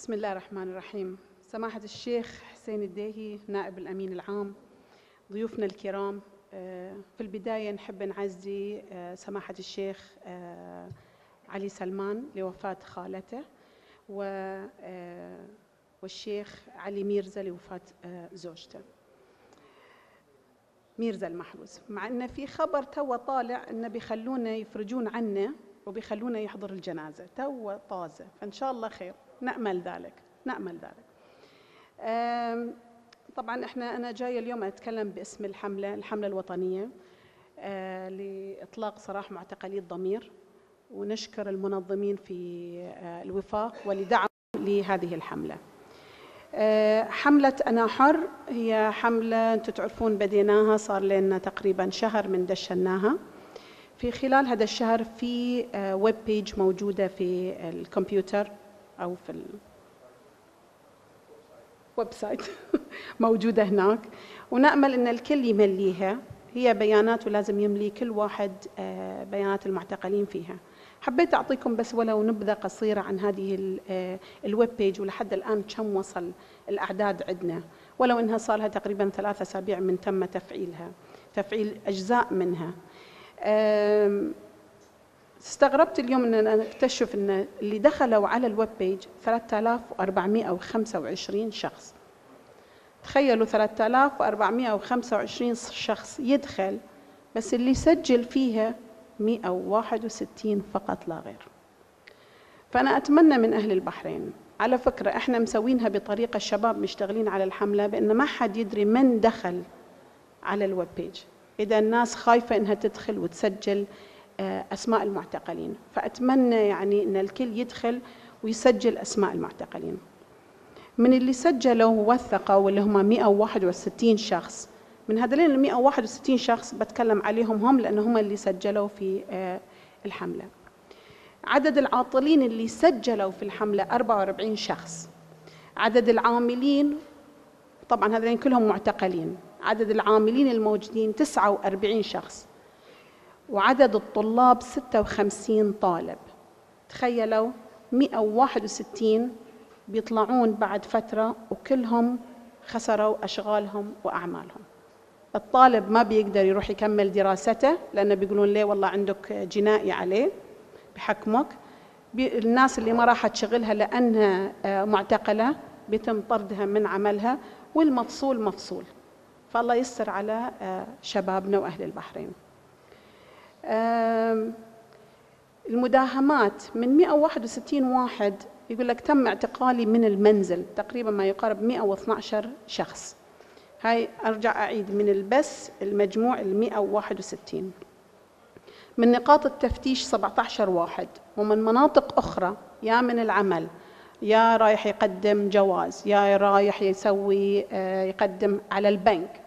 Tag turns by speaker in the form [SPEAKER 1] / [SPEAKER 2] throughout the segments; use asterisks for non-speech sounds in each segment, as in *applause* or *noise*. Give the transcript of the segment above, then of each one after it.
[SPEAKER 1] بسم الله الرحمن الرحيم. سماحة الشيخ حسين الديهي نائب الأمين العام ضيوفنا الكرام آه، في البداية نحب نعزي آه، سماحة الشيخ آه، علي سلمان لوفاة خالته والشيخ علي ميرزا لوفاة زوجته. ميرزا المحروس. مع أن في خبر تو طالع أنه بيخلونا يفرجون عنه وبيخلونا يحضر الجنازة. تو طازة. فإن شاء الله خير. نأمل ذلك نأمل ذلك. طبعا إحنا أنا جاية اليوم أتكلم باسم الحملة الحملة الوطنية آه، لإطلاق سراح معتقلي الضمير ونشكر المنظمين في آه، الوفاق ولدعم لهذه الحملة. آه، حملة أنا حر هي حملة أنتم تعرفون بديناها صار لنا تقريبا شهر من دشناها. في خلال هذا الشهر في web page موجودة في الكمبيوتر. أو في ال website *laughs* موجودة هناك. ونأمل أن الكل يمليها. هي بيانات ولازم يملي كل واحد آه، بيانات المعتقلين فيها. حبيت أعطيكم بس ولو نبذة قصيرة عن هذه آه، ال web page ولحد الآن كم وصل الأعداد عندنا؟ ولو أنها صار لها تقريبا ثلاثة أسابيع من تم تفعيلها تفعيل أجزاء منها. استغربت اليوم إن أنا أكتشف إن اللي دخلوا على الويب بيج 3425 شخص. تخيلوا 3425 شخص يدخل بس اللي سجل فيها 161 فقط لا غير. فأنا أتمنى من أهل البحرين على فكرة إحنا مسوينها بطريقة الشباب مشتغلين على الحملة بأن ما حد يدري من دخل على الويب بيج إذا الناس خايفة إنها تدخل وتسجل أسماء المعتقلين. فأتمنى يعني أن الكل يدخل ويسجل أسماء المعتقلين. من اللي سجلوا ووثقوا واللي هم 161 شخص. من هذول ال 161 شخص بتكلم عليهم هم لأن هم اللي سجلوا في آه، الحملة. عدد العاطلين اللي سجلوا في الحملة 44 شخص. عدد العاملين طبعا هذين كلهم معتقلين. عدد العاملين الموجودين 49 شخص. وعدد الطلاب 56 طالب. تخيلوا 161 بيطلعون بعد فترة وكلهم خسروا أشغالهم وأعمالهم. الطالب ما بيقدر يروح يكمل دراسته لأنه بيقولون ليه والله عندك جنائي عليه بحكمك. الناس اللي ما راحت تشغلها لأنها آه، معتقلة بيتم طردها من عملها والمفصول مفصول. فالله يسر على آه، شبابنا وأهل البحرين. المداهمات. من 161 واحد يقول لك تم اعتقالي من المنزل تقريبا ما يقارب 112 شخص. هاي أرجع أعيد من البس المجموع ال 161 من نقاط التفتيش 17 واحد. ومن مناطق أخرى يا من العمل يا رايح يقدم جواز يا رايح يسوي آه، يقدم على البنك.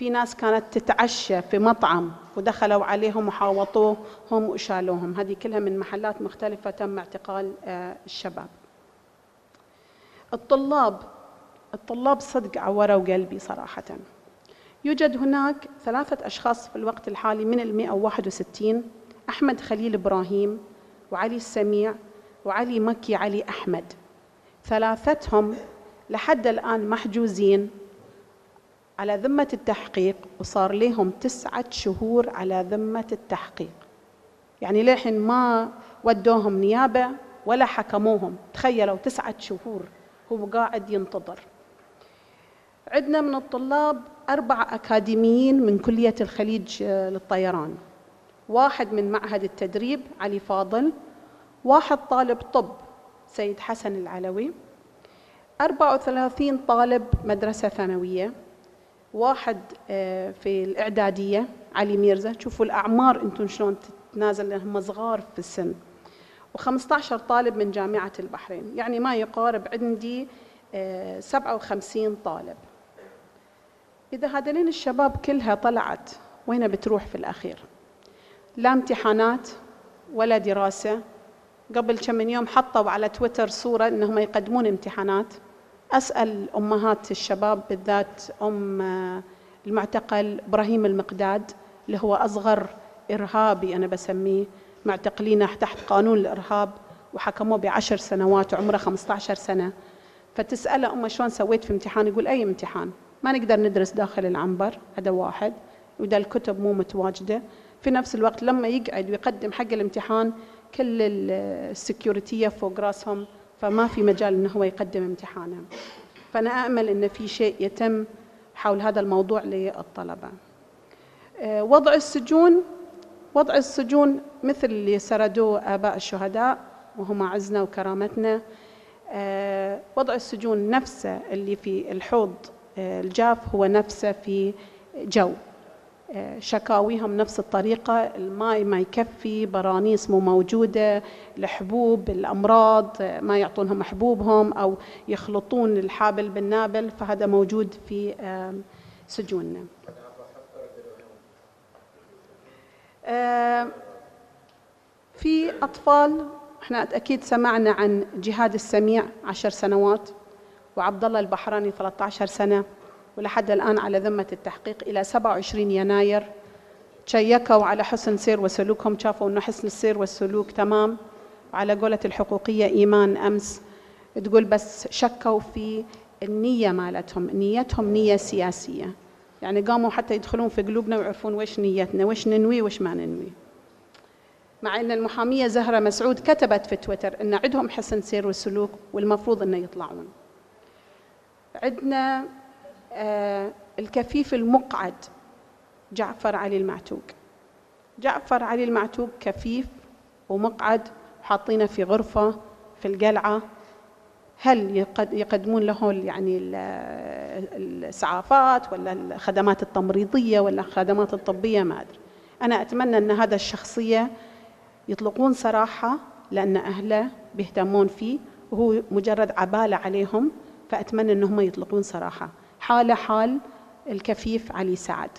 [SPEAKER 1] في ناس كانت تتعشى في مطعم ودخلوا عليهم وحاوطوهم وشالوهم. هذه كلها من محلات مختلفة تم اعتقال آه، الشباب. الطلاب الطلاب صدق عوروا قلبي صراحة. يوجد هناك ثلاثة أشخاص في الوقت الحالي من المئة وواحد وستين أحمد خليل إبراهيم وعلي السميع وعلي مكي علي أحمد. ثلاثتهم لحد الآن محجوزين على ذمة التحقيق وصار لهم تسعة شهور على ذمة التحقيق. يعني للحين ما ودوهم نيابة ولا حكموهم. تخيلوا تسعة شهور هو قاعد ينتظر. عندنا من الطلاب أربع أكاديميين من كلية الخليج للطيران. واحد من معهد التدريب علي فاضل واحد طالب طب سيد حسن العلوي 34 طالب مدرسة ثانوية. واحد آه، في الإعدادية علي ميرزا. شوفوا الأعمار أنتم شلون تتنازل لهم صغار في السن. و15 طالب من جامعة البحرين. يعني ما يقارب عندي 57 آه، طالب. إذا هذين الشباب كلها طلعت وين بتروح في الأخير؟ لا امتحانات ولا دراسة. قبل كم من يوم حطوا على تويتر صورة أنهم يقدمون امتحانات. أسأل أمهات الشباب بالذات أم المعتقل إبراهيم المقداد اللي هو أصغر إرهابي أنا بسميه معتقلينه تحت قانون الإرهاب وحكموه بعشر سنوات وعمره 15 سنة. فتسأله أمه شلون سويت في امتحان؟ يقول أي امتحان؟ ما نقدر ندرس داخل العنبر هذا واحد. وإذا الكتب مو متواجدة. في نفس الوقت لما يقعد ويقدم حق الامتحان كل السكيورتية فوق راسهم فما في مجال إنه هو يقدم امتحانه. فأنا امل إن في شيء يتم حول هذا الموضوع للطلبة. آه، وضع السجون وضع السجون مثل اللي سردوه آباء الشهداء وهم عزنا وكرامتنا. آه، وضع السجون نفسه اللي في الحوض آه، الجاف هو نفسه في جو. شكاويهم نفس الطريقة. الماء ما يكفي برانيس مو موجودة الحبوب الأمراض ما يعطونهم حبوبهم أو يخلطون الحابل بالنابل فهذا موجود في سجوننا. في أطفال إحنا أكيد سمعنا عن جهاد السميع عشر سنوات وعبد الله البحراني 13 سنة. ولحد الآن على ذمة التحقيق إلى 27 يناير. شيكوا على حسن سير وسلوكهم شافوا أنه حسن السير والسلوك تمام. وعلى قولة الحقوقية إيمان أمس. تقول بس شكوا في النية مالتهم نيتهم نية سياسية. يعني قاموا حتى يدخلون في قلوبنا ويعرفون وش نيتنا وش ننوي وش ما ننوي. مع أن المحامية زهرة مسعود كتبت في تويتر أن عندهم حسن سير وسلوك والمفروض أنه يطلعون. عندنا الكفيف المقعد جعفر علي المعتوق. جعفر علي المعتوق كفيف ومقعد حاطينه في غرفة في القلعة. هل يقدمون له يعني الإسعافات ولا الخدمات التمريضية ولا الخدمات الطبية؟ ما أدري. أنا أتمنى أن هذا الشخصية يطلقون سراحة لأن أهله بيهتمون فيه وهو مجرد عبالة عليهم فأتمنى أنهم يطلقون سراحة حاله حال الكفيف علي سعد.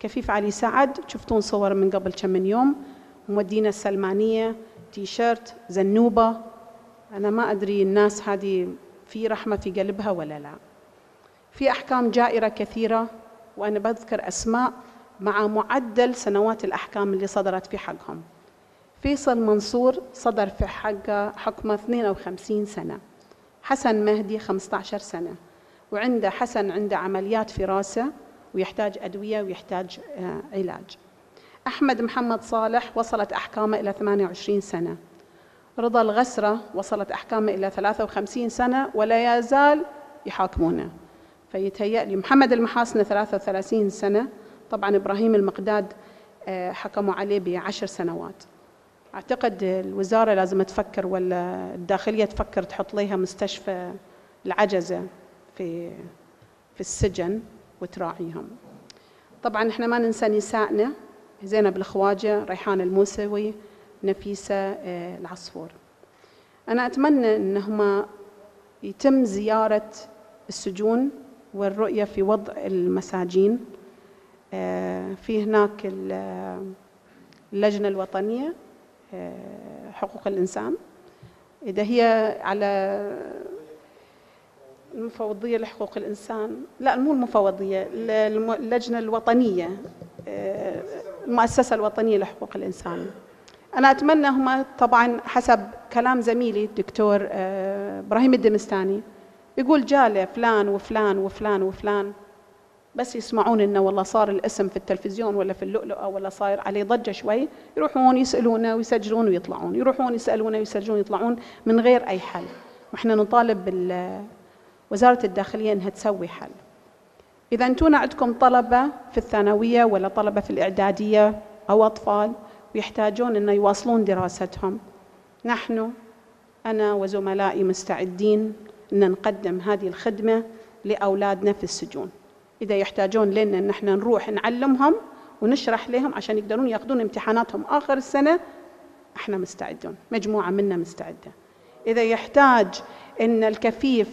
[SPEAKER 1] كفيف علي سعد شفتون صور من قبل كم من يوم؟ مودينا السلمانية تي شيرت زنوبة. أنا ما أدري الناس هذه في رحمة في قلبها ولا لا. في أحكام جائرة كثيرة وأنا بذكر أسماء مع معدل سنوات الأحكام اللي صدرت في حقهم. فيصل منصور صدر في حقه حكمة 52 سنة. حسن مهدي 15 سنة. وعنده حسن عنده عمليات في راسه ويحتاج أدوية ويحتاج آه، علاج. أحمد محمد صالح وصلت أحكامه إلى 28 سنة. رضا الغسرة وصلت أحكامه إلى 53 سنة ولا يزال يحاكمونه. فيتهيأ لي محمد المحاسنة 33 سنة. طبعا إبراهيم المقداد آه، حكموا عليه بعشر سنوات. أعتقد الوزارة لازم تفكر ولا الداخلية تفكر تحط لها مستشفى العجزة. في في السجن وتراعيهم. طبعا إحنا ما ننسى نسائنا. زينب الخواجة ريحان الموسوي نفيسة آه، العصفور. أنا أتمنى أنهما يتم زيارة السجون والرؤية في وضع المساجين. آه، في هناك اللجنة الوطنية آه، حقوق الإنسان. إذا هي على المفوضية لحقوق الإنسان. لا مو المفوضية اللجنة الوطنية آه، المؤسسة الوطنية لحقوق الإنسان. أنا أتمنى هم طبعا حسب كلام زميلي الدكتور آه، إبراهيم الدمستاني يقول جاله فلان وفلان وفلان وفلان بس يسمعون إنه والله صار الاسم في التلفزيون ولا في اللؤلؤة ولا صاير عليه ضجة شوي يروحون يسألونه ويسجلون ويطلعون يروحون يسألونه ويسجلون ويطلعون من غير أي حل. وإحنا نطالب بال وزارة الداخلية أنها تسوي حل. إذا أنتم عندكم طلبة في الثانوية ولا طلبة في الإعدادية أو أطفال ويحتاجون أن يواصلون دراستهم نحن أنا وزملائي مستعدين أن نقدم هذه الخدمة لأولادنا في السجون. إذا يحتاجون لنا أن إحنا نروح نعلمهم ونشرح لهم عشان يقدرون ياخذون امتحاناتهم آخر السنة إحنا مستعدون مجموعة منا مستعدة. إذا يحتاج أن الكفيف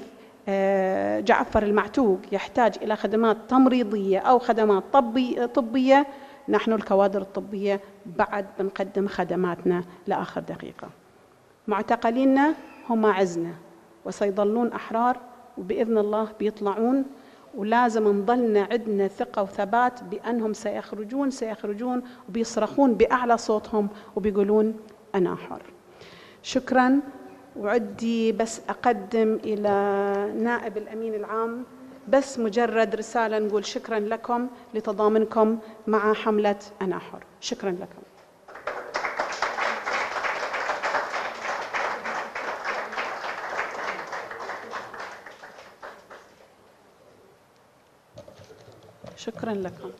[SPEAKER 1] جعفر المعتوق يحتاج إلى خدمات تمريضية أو خدمات طبي طبية. نحن الكوادر الطبية بعد بنقدم خدماتنا لآخر دقيقة. معتقلينا هم عزنا وسيظلون أحرار وبإذن الله بيطلعون. ولازم نظلنا عندنا ثقة وثبات بأنهم سيخرجون سيخرجون وبيصرخون بأعلى صوتهم وبيقولون أنا حر. شكرا. وعدي بس أقدم إلى نائب الأمين العام بس مجرد رسالة نقول شكرا لكم لتضامنكم مع حملة أنا حر شكرا لكم. شكرا لكم.